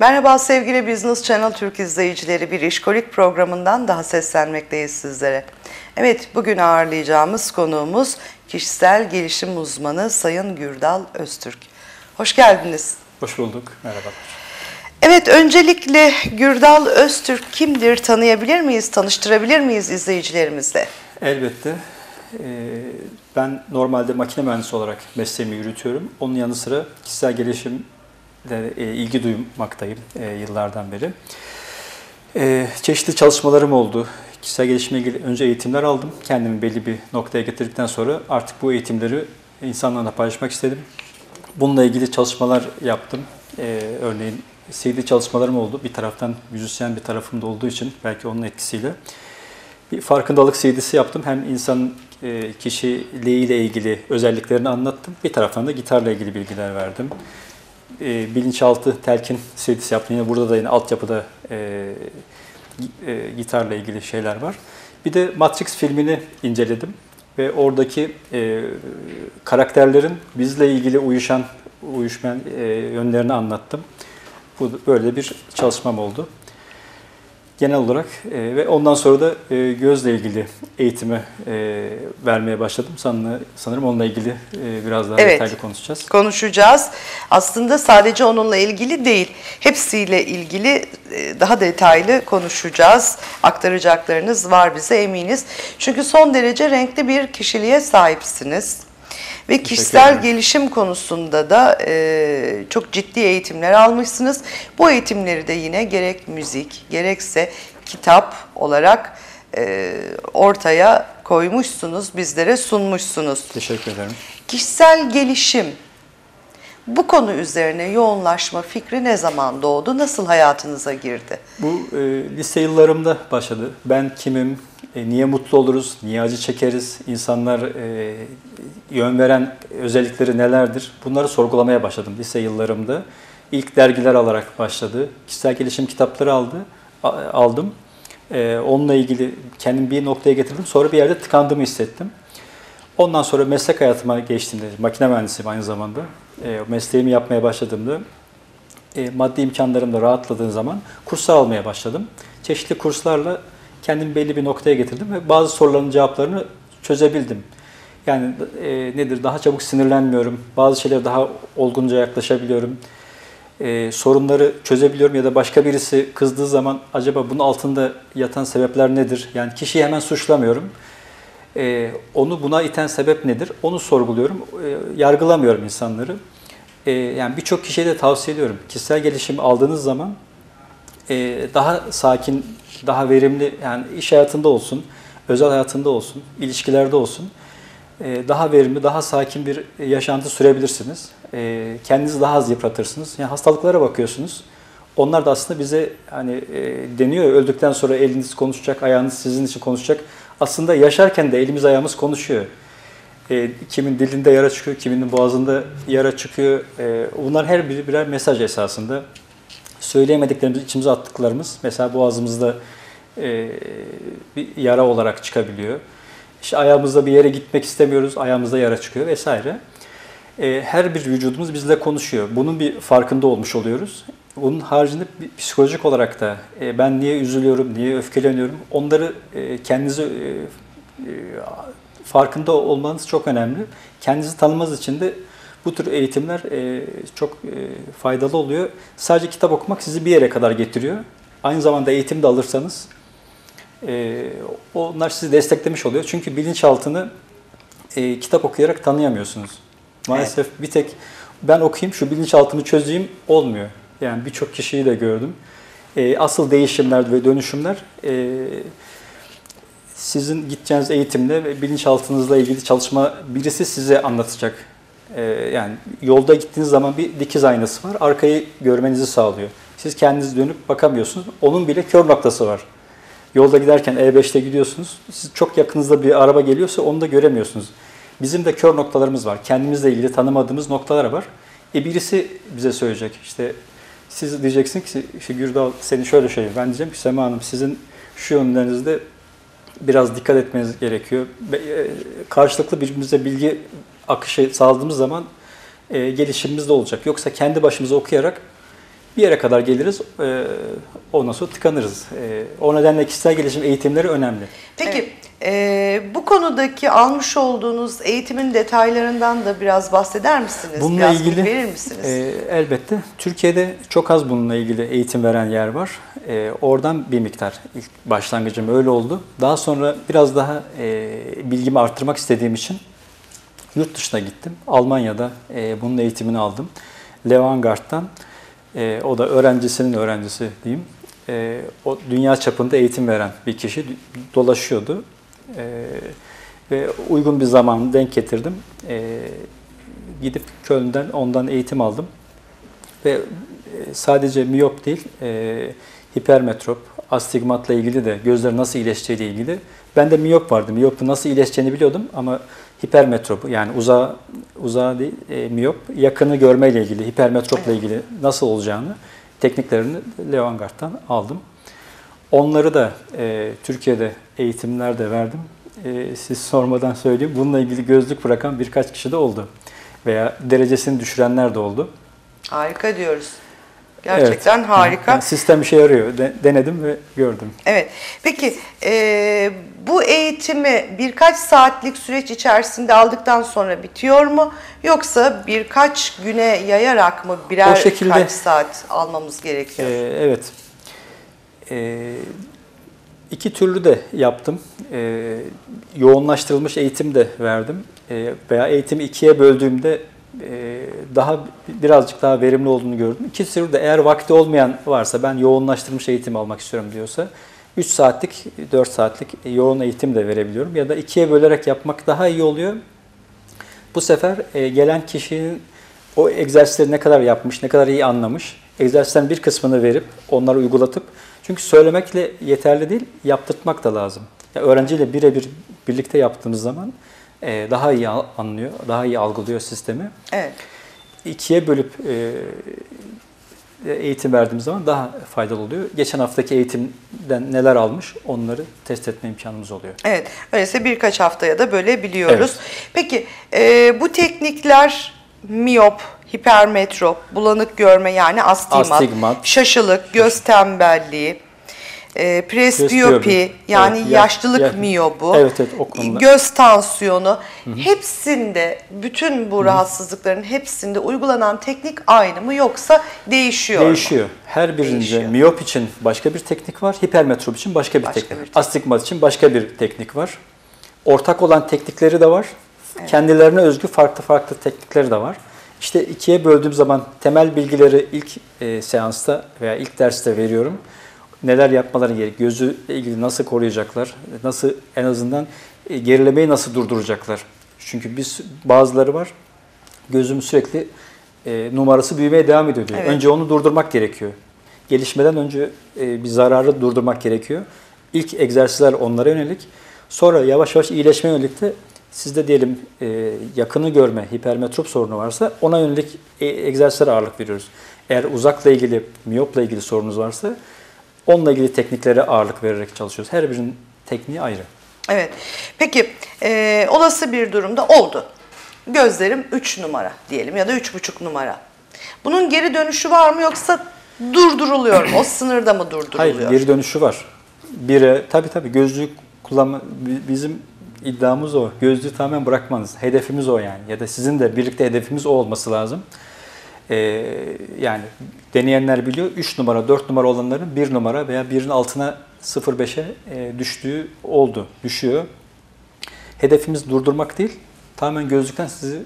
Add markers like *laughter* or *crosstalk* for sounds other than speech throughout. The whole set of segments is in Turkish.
Merhaba sevgili Business Channel Türk izleyicileri bir işkolik programından daha seslenmekteyiz sizlere. Evet bugün ağırlayacağımız konuğumuz kişisel gelişim uzmanı Sayın Gürdal Öztürk. Hoş geldiniz. Hoş bulduk. Merhaba. Evet öncelikle Gürdal Öztürk kimdir tanıyabilir miyiz, tanıştırabilir miyiz izleyicilerimizle? Elbette. Ee, ben normalde makine mühendisi olarak mesleğimi yürütüyorum. Onun yanı sıra kişisel gelişimle e, ilgi duymaktayım e, yıllardan beri. E, çeşitli çalışmalarım oldu. Kişisel gelişime ilgili önce eğitimler aldım. Kendimi belli bir noktaya getirdikten sonra artık bu eğitimleri insanlarla paylaşmak istedim. Bununla ilgili çalışmalar yaptım. Örneğin CD çalışmalarım oldu. Bir taraftan müzisyen bir tarafımda olduğu için belki onun etkisiyle. Bir farkındalık CD'si yaptım. Hem insan e, kişiliğiyle ilgili özelliklerini anlattım. Bir taraftan da gitarla ilgili bilgiler verdim. E, bilinçaltı telkin CD'si yaptım. Yine burada da yine altyapıda e, gitarla ilgili şeyler var. Bir de Matrix filmini inceledim ve oradaki karakterlerin bizle ilgili uyuşan uyuşmayan yönlerini anlattım. Bu böyle bir çalışmam oldu genel olarak e, ve ondan sonra da e, gözle ilgili eğitimi e, vermeye başladım. Sanırım, sanırım onunla ilgili e, biraz daha evet, detaylı konuşacağız. Konuşacağız. Aslında sadece onunla ilgili değil, hepsiyle ilgili e, daha detaylı konuşacağız. Aktaracaklarınız var bize eminiz. Çünkü son derece renkli bir kişiliğe sahipsiniz. Ve kişisel gelişim konusunda da e, çok ciddi eğitimler almışsınız. Bu eğitimleri de yine gerek müzik gerekse kitap olarak e, ortaya koymuşsunuz, bizlere sunmuşsunuz. Teşekkür ederim. Kişisel gelişim, bu konu üzerine yoğunlaşma fikri ne zaman doğdu, nasıl hayatınıza girdi? Bu e, lise yıllarımda başladı. Ben kimim, e, niye mutlu oluruz, niye acı çekeriz, insanlar e, yön veren özellikleri nelerdir? Bunları sorgulamaya başladım lise yıllarımda. İlk dergiler alarak başladı. Kişisel gelişim kitapları aldı, aldım. E, onunla ilgili kendim bir noktaya getirdim. Sonra bir yerde tıkandığımı hissettim. Ondan sonra meslek hayatıma geçtiğimde, makine mühendisiyim aynı zamanda. E, mesleğimi yapmaya başladığımda e, maddi imkanlarım da rahatladığım zaman kurslar almaya başladım. Çeşitli kurslarla kendimi belli bir noktaya getirdim ve bazı soruların cevaplarını çözebildim. Yani e, nedir? Daha çabuk sinirlenmiyorum. Bazı şeylere daha olgunca yaklaşabiliyorum. E, sorunları çözebiliyorum ya da başka birisi kızdığı zaman acaba bunun altında yatan sebepler nedir? Yani kişiyi hemen suçlamıyorum. E, onu buna iten sebep nedir? Onu sorguluyorum. E, yargılamıyorum insanları. E, yani birçok kişiye de tavsiye ediyorum. Kişisel gelişim aldığınız zaman e, daha sakin, daha verimli yani iş hayatında olsun, özel hayatında olsun, ilişkilerde olsun daha verimli, daha sakin bir yaşantı sürebilirsiniz. E, kendinizi daha az yıpratırsınız. Yani hastalıklara bakıyorsunuz. Onlar da aslında bize hani deniyor öldükten sonra eliniz konuşacak, ayağınız sizin için konuşacak. Aslında yaşarken de elimiz ayağımız konuşuyor. kimin dilinde yara çıkıyor, kiminin boğazında yara çıkıyor. bunlar her biri birer mesaj esasında söyleyemediklerimiz, içimize attıklarımız mesela boğazımızda e, bir yara olarak çıkabiliyor. İşte ayağımızda bir yere gitmek istemiyoruz, ayağımızda yara çıkıyor vesaire. E, her bir vücudumuz bizle konuşuyor. Bunun bir farkında olmuş oluyoruz. Bunun haricinde psikolojik olarak da e, ben niye üzülüyorum, niye öfkeleniyorum onları e, kendinizi e, e, farkında olmanız çok önemli. Kendinizi tanımanız için de bu tür eğitimler e, çok e, faydalı oluyor. Sadece kitap okumak sizi bir yere kadar getiriyor. Aynı zamanda eğitim de alırsanız e, onlar sizi desteklemiş oluyor. Çünkü bilinçaltını e, kitap okuyarak tanıyamıyorsunuz. Maalesef evet. bir tek ben okuyayım şu bilinçaltımı çözeyim olmuyor. Yani birçok kişiyi de gördüm. E, asıl değişimler ve dönüşümler e, sizin gideceğiniz eğitimle ve bilinçaltınızla ilgili çalışma birisi size anlatacak. Ee, yani yolda gittiğiniz zaman bir dikiz aynası var. Arkayı görmenizi sağlıyor. Siz kendiniz dönüp bakamıyorsunuz. Onun bile kör noktası var. Yolda giderken E5'te gidiyorsunuz. Siz çok yakınızda bir araba geliyorsa onu da göremiyorsunuz. Bizim de kör noktalarımız var. Kendimizle ilgili tanımadığımız noktalar var. E birisi bize söyleyecek. İşte siz diyeceksin ki işte Gürdal seni şöyle şey. Ben diyeceğim ki Sema Hanım sizin şu yönlerinizde biraz dikkat etmeniz gerekiyor. E, karşılıklı birbirimize bilgi akışı sağladığımız zaman e, gelişimimiz de olacak. Yoksa kendi başımıza okuyarak bir yere kadar geliriz, e, ondan sonra tıkanırız. E, o nedenle kişisel gelişim eğitimleri önemli. Peki e, bu konudaki almış olduğunuz eğitimin detaylarından da biraz bahseder misiniz? Bununla biraz ilgili bilgi verir misiniz? e, elbette Türkiye'de çok az bununla ilgili eğitim veren yer var. E, oradan bir miktar ilk başlangıcım öyle oldu. Daha sonra biraz daha e, bilgimi arttırmak istediğim için yurt dışına gittim. Almanya'da e, bunun eğitimini aldım. Levangard'dan. E, o da öğrencisinin öğrencisi diyeyim. E, o dünya çapında eğitim veren bir kişi dolaşıyordu. E, ve uygun bir zaman denk getirdim. E, gidip Köln'den ondan eğitim aldım. Ve e, sadece miyop değil, e, hipermetrop, astigmatla ilgili de gözler nasıl iyileşeceğiyle ilgili. Ben de miyop vardı. Miyopun nasıl iyileşeceğini biliyordum ama hipermetrop yani uzağa uzağa değil e, miyop yakını görmeyle ilgili, hipermetropla ilgili nasıl olacağını tekniklerini Leongard'dan aldım. Onları da e, Türkiye'de eğitimler de verdim. E, siz sormadan söyleyeyim. Bununla ilgili gözlük bırakan birkaç kişi de oldu. Veya derecesini düşürenler de oldu. Harika diyoruz. Gerçekten Evet. harika. Yani sistem işe yarıyor. De- denedim ve gördüm. Evet. Peki e, bu eğitimi birkaç saatlik süreç içerisinde aldıktan sonra bitiyor mu? Yoksa birkaç güne yayarak mı birer O şekilde- kaç saat almamız gerekiyor? Ee, evet. Ee, iki türlü de yaptım. Ee, yoğunlaştırılmış eğitim de verdim. Ee, veya eğitimi ikiye böldüğümde e, daha birazcık daha verimli olduğunu gördüm. İki de eğer vakti olmayan varsa ben yoğunlaştırılmış eğitim almak istiyorum diyorsa 3 saatlik, 4 saatlik yoğun eğitim de verebiliyorum. Ya da ikiye bölerek yapmak daha iyi oluyor. Bu sefer e, gelen kişinin o egzersizleri ne kadar yapmış, ne kadar iyi anlamış, egzersizlerin bir kısmını verip onları uygulatıp çünkü söylemekle yeterli değil, yaptırtmak da lazım. Ya öğrenciyle birebir birlikte yaptığımız zaman e, daha iyi anlıyor, daha iyi algılıyor sistemi. Evet. İkiye bölüp e, eğitim verdiğimiz zaman daha faydalı oluyor. Geçen haftaki eğitimden neler almış onları test etme imkanımız oluyor. Evet. Öyleyse birkaç haftaya da bölebiliyoruz. Peki e, bu teknikler miyop, hipermetrop, bulanık görme yani astigmat, Astigmat. şaşılık, göz tembelliği, e, presbiyopi yani Evet, yaş- yaşlılık yaş- miyobu, Evet, evet, o konuda. göz tansiyonu hepsinde bütün bu rahatsızlıkların hepsinde uygulanan teknik aynı mı yoksa değişiyor mu? Değişiyor. Her birinde Değişiyor. miyop için başka bir teknik var, hipermetrop için başka bir Başka teknik. bir teknik. Astigmat için başka bir teknik var. Ortak olan teknikleri de var. Kendilerine özgü farklı farklı teknikleri de var. İşte ikiye böldüğüm zaman temel bilgileri ilk e, seansta veya ilk derste veriyorum. Neler yapmaları gerek, gözü ilgili nasıl koruyacaklar, nasıl en azından e, gerilemeyi nasıl durduracaklar. Çünkü biz bazıları var, gözüm sürekli e, numarası büyümeye devam ediyor diyor. Evet. Önce onu durdurmak gerekiyor. Gelişmeden önce e, bir zararı durdurmak gerekiyor. İlk egzersizler onlara yönelik. Sonra yavaş yavaş iyileşmeye yönelik de sizde diyelim e, yakını görme, hipermetrop sorunu varsa ona yönelik e, egzersizlere ağırlık veriyoruz. Eğer uzakla ilgili, miyopla ilgili sorunuz varsa onunla ilgili tekniklere ağırlık vererek çalışıyoruz. Her birinin tekniği ayrı. Evet. Peki e, olası bir durumda oldu. Gözlerim 3 numara diyelim ya da 3,5 numara. Bunun geri dönüşü var mı yoksa durduruluyor mu? O *clears throat* sınırda mı durduruluyor? Hayır, geri dönüşü var. Bire, tabii tabii gözlük kullanma, bi- bizim iddiamız o. Gözlüğü tamamen bırakmanız. Hedefimiz o yani. Ya da sizin de birlikte hedefimiz o olması lazım. Ee, yani deneyenler biliyor, 3 numara, 4 numara olanların 1 numara veya 1'in altına 0.5'e e, düştüğü oldu, düşüyor. Hedefimiz durdurmak değil, tamamen gözlükten sizi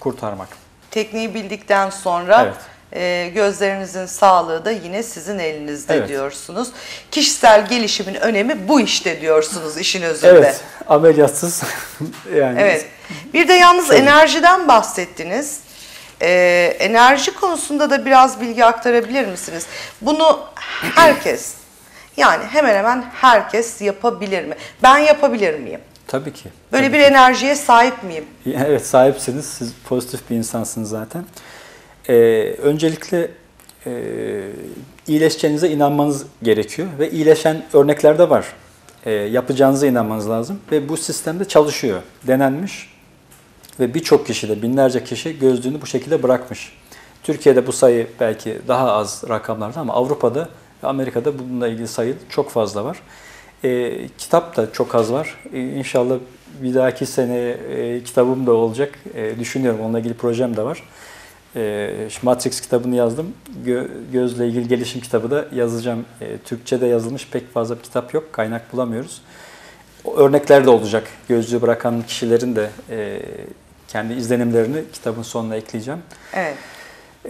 kurtarmak. Tekniği bildikten sonra Evet. e, gözlerinizin sağlığı da yine sizin elinizde Evet. diyorsunuz. Kişisel gelişimin önemi bu işte diyorsunuz işin özünde. Evet, ameliyatsız *laughs* yani Evet. Bir de yalnız Tabii. enerjiden bahsettiniz. Ee, enerji konusunda da biraz bilgi aktarabilir misiniz? Bunu herkes, yani hemen hemen herkes yapabilir mi? Ben yapabilir miyim? tabii ki. Böyle tabii bir enerjiye sahip miyim? *laughs* Evet sahipsiniz. Siz pozitif bir insansınız zaten. Ee, öncelikle e, iyileşeceğinize inanmanız gerekiyor ve iyileşen örnekler de var. E, yapacağınıza inanmanız lazım ve bu sistemde çalışıyor. Denenmiş ve birçok kişi de binlerce kişi gözlüğünü bu şekilde bırakmış. Türkiye'de bu sayı belki daha az rakamlarda ama Avrupa'da ve Amerika'da bununla ilgili sayı çok fazla var. E, kitap da çok az var. E, inşallah bir dahaki sene e, kitabım da olacak. E, düşünüyorum. Onunla ilgili projem de var. E, Matrix kitabını yazdım. Gö, gözle ilgili gelişim kitabı da yazacağım. E, Türkçe'de yazılmış pek fazla bir kitap yok. Kaynak bulamıyoruz. O örnekler de olacak. Gözlüğü bırakan kişilerin de e, kendi izlenimlerini kitabın sonuna ekleyeceğim. Evet.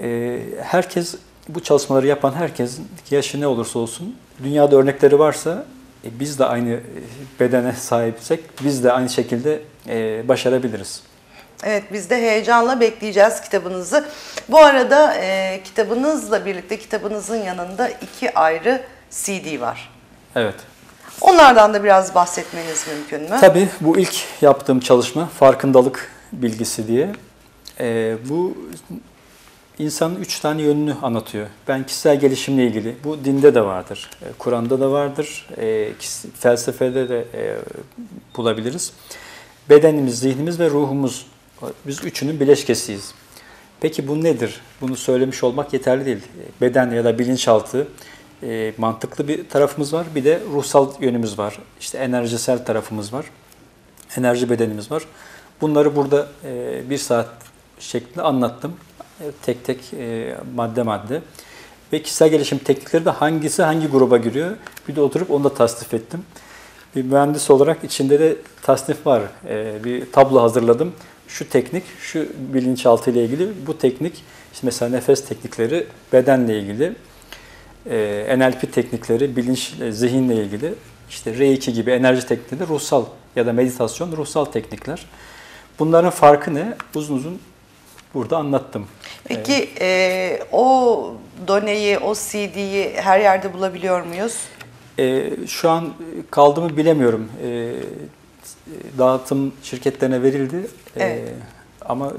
E, herkes, bu çalışmaları yapan herkesin yaşı ne olursa olsun, dünyada örnekleri varsa e, biz de aynı bedene sahipsek biz de aynı şekilde e, başarabiliriz. Evet biz de heyecanla bekleyeceğiz kitabınızı. Bu arada e, kitabınızla birlikte kitabınızın yanında iki ayrı CD var. Evet. Onlardan da biraz bahsetmeniz mümkün mü? Tabii bu ilk yaptığım çalışma farkındalık bilgisi diye. E, bu insanın üç tane yönünü anlatıyor. Ben kişisel gelişimle ilgili, bu dinde de vardır, e, Kur'an'da da vardır, e, felsefede de e, bulabiliriz. Bedenimiz, zihnimiz ve ruhumuz, biz üçünün bileşkesiyiz. Peki bu nedir? Bunu söylemiş olmak yeterli değil. Beden ya da bilinçaltı e, mantıklı bir tarafımız var, bir de ruhsal yönümüz var. İşte enerjisel tarafımız var, enerji bedenimiz var. Bunları burada e, bir saat şeklinde anlattım tek tek e, madde madde. Ve kişisel gelişim teknikleri de hangisi hangi gruba giriyor? Bir de oturup onu da tasnif ettim. Bir mühendis olarak içinde de tasnif var. E, bir tablo hazırladım. Şu teknik, şu bilinçaltı ile ilgili, bu teknik, işte mesela nefes teknikleri bedenle ilgili, e, NLP teknikleri bilinç, zihinle ilgili, işte R2 gibi enerji teknikleri ruhsal ya da meditasyon ruhsal teknikler. Bunların farkı ne? Uzun uzun burada anlattım. Peki e, o doneyi, o CD'yi her yerde bulabiliyor muyuz? E, şu an kaldığımı bilemiyorum. E, dağıtım şirketlerine verildi. Evet. E, ama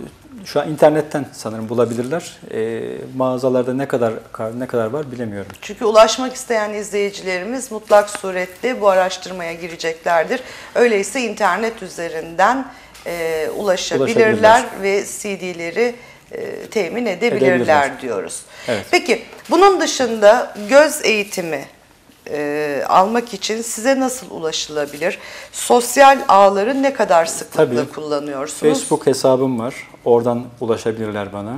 şu an internetten sanırım bulabilirler. E, mağazalarda ne kadar ne kadar var bilemiyorum. Çünkü ulaşmak isteyen izleyicilerimiz mutlak surette bu araştırmaya gireceklerdir. Öyleyse internet üzerinden e, ulaşabilirler ve CD'leri e, temin edebilirler diyoruz. Evet. Peki bunun dışında göz eğitimi e, almak için size nasıl ulaşılabilir? Sosyal ağları ne kadar sıklıkla Tabii, kullanıyorsunuz? Facebook hesabım var. Oradan ulaşabilirler bana.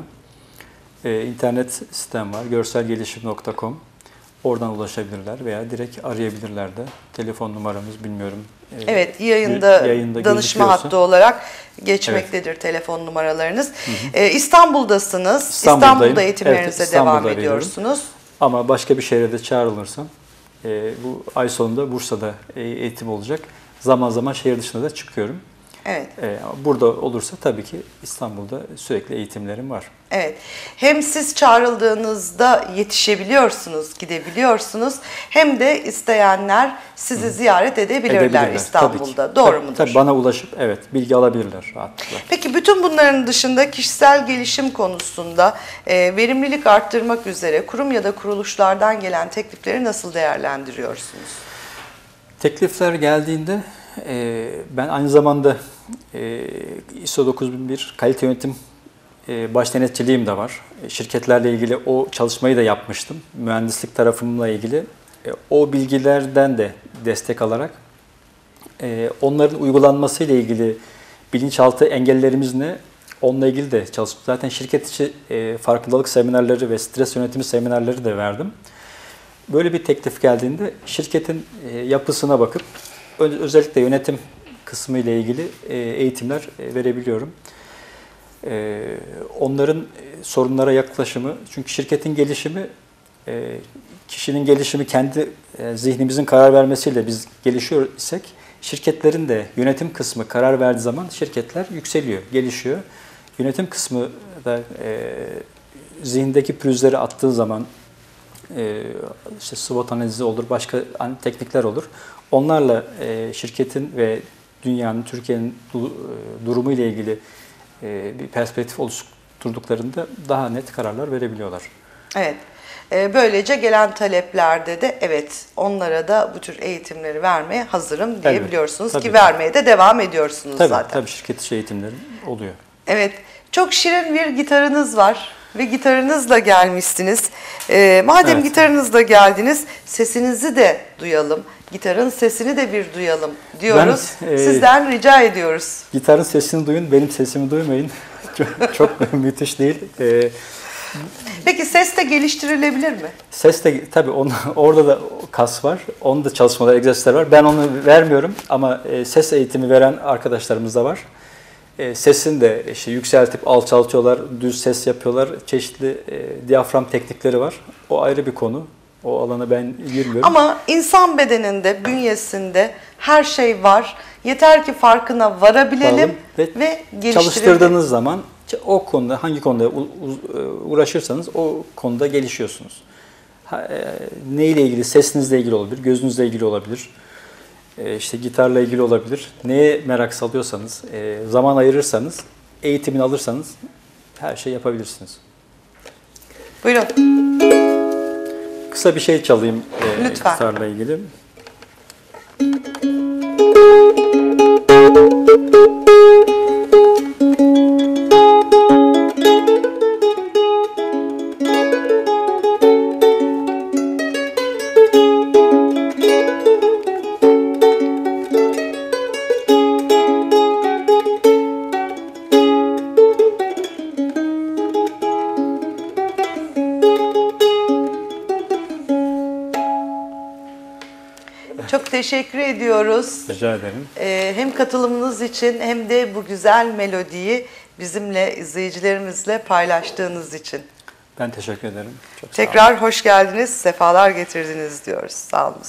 Ee, internet sitem var. görselgelişim.com. Oradan ulaşabilirler veya direkt arayabilirler de. Telefon numaramız bilmiyorum. Ee, evet yayında, yayında danışma hattı olarak geçmektedir evet. telefon numaralarınız. Hı hı. Ee, İstanbul'dasınız. İstanbul'da eğitimlerinize evet, devam ediyorsunuz. Ama başka bir şehirde çağrılırsam e, bu ay sonunda Bursa'da e, eğitim olacak. Zaman zaman şehir dışına da çıkıyorum. Evet. Ee, burada olursa tabii ki İstanbul'da sürekli eğitimlerim var. Evet. Hem siz çağrıldığınızda yetişebiliyorsunuz, gidebiliyorsunuz. Hem de isteyenler sizi ziyaret edebilirler, edebilirler İstanbul'da. Tabii Doğru tabii, mudur? Tabii bana ulaşıp evet bilgi alabilirler rahatlıkla. Peki bütün bunların dışında kişisel gelişim konusunda e, verimlilik arttırmak üzere kurum ya da kuruluşlardan gelen teklifleri nasıl değerlendiriyorsunuz? Teklifler geldiğinde e, ben aynı zamanda e, ISO 9001 kalite yönetim e, baş denetçiliğim de var. E, şirketlerle ilgili o çalışmayı da yapmıştım. Mühendislik tarafımla ilgili. E, o bilgilerden de destek alarak e, onların uygulanması ile ilgili bilinçaltı engellerimiz ne? Onunla ilgili de çalıştım. Zaten şirket içi farkındalık seminerleri ve stres yönetimi seminerleri de verdim. Böyle bir teklif geldiğinde şirketin yapısına bakıp özellikle yönetim kısmı ile ilgili e, eğitimler e, verebiliyorum. E, onların sorunlara yaklaşımı, çünkü şirketin gelişimi, kişinin gelişimi kendi zihnimizin karar vermesiyle biz gelişiyor isek, şirketlerin de yönetim kısmı karar verdiği zaman şirketler yükseliyor, gelişiyor. Yönetim kısmı da zihindeki pürüzleri attığı zaman işte SWOT analizi olur, başka teknikler olur. Onlarla şirketin ve dünyanın, Türkiye'nin e, durumu ile ilgili e, bir perspektif oluşturduklarında daha net kararlar verebiliyorlar. Evet. E, böylece gelen taleplerde de evet onlara da bu tür eğitimleri vermeye hazırım diyebiliyorsunuz tabii, tabii. ki vermeye de devam ediyorsunuz tabii, zaten. Tabii şirket içi eğitimlerim oluyor. Evet. Çok şirin bir gitarınız var. Ve gitarınızla gelmişsiniz. Ee, madem Evet. gitarınızla geldiniz, sesinizi de duyalım. Gitarın sesini de bir duyalım diyoruz. Ben, e, Sizden rica ediyoruz. Gitarın sesini duyun, benim sesimi duymayın. *laughs* çok, çok *laughs* müthiş değil. E, Peki ses de geliştirilebilir mi? ses de tabii onu, *laughs* orada da kas var. Onun da çalışmalar, egzersizler var. Ben onu vermiyorum ama e, ses eğitimi veren arkadaşlarımız da var. E, sesini de işte yükseltip alçaltıyorlar, düz ses yapıyorlar. Çeşitli e, diyafram teknikleri var. O ayrı bir konu. O alana ben girmiyorum. Ama insan bedeninde, bünyesinde her şey var. Yeter ki farkına varabilelim Varalım ve, ve geliştirelim. çalıştırdığınız zaman o konuda hangi konuda u- uğraşırsanız o konuda gelişiyorsunuz. E, neyle ilgili? Sesinizle ilgili olabilir, gözünüzle ilgili olabilir. E, işte gitarla ilgili olabilir. Neye merak salıyorsanız, e, zaman ayırırsanız, eğitimini alırsanız her şey yapabilirsiniz. Buyurun. Kısa bir şey çalayım e, Lütfen. gitarla ilgili. Çok ediyoruz. Rica ederim. Ee, hem katılımınız için hem de bu güzel melodiyi bizimle, izleyicilerimizle paylaştığınız için. Ben teşekkür ederim. Çok sağ olun. Tekrar hoş geldiniz, sefalar getirdiniz diyoruz. Sağ olun.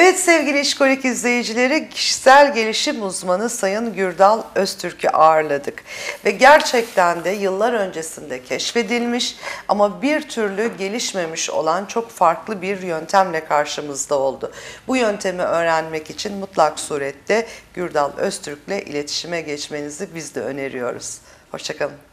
Evet sevgili İşkolik izleyicileri, kişisel gelişim uzmanı Sayın Gürdal Öztürk'ü ağırladık. Ve gerçekten de yıllar öncesinde keşfedilmiş ama bir türlü gelişmemiş olan çok farklı bir yöntemle karşımızda oldu. Bu yöntemi öğrenmek için mutlak surette Gürdal Öztürk'le iletişime geçmenizi biz de öneriyoruz. Hoşçakalın.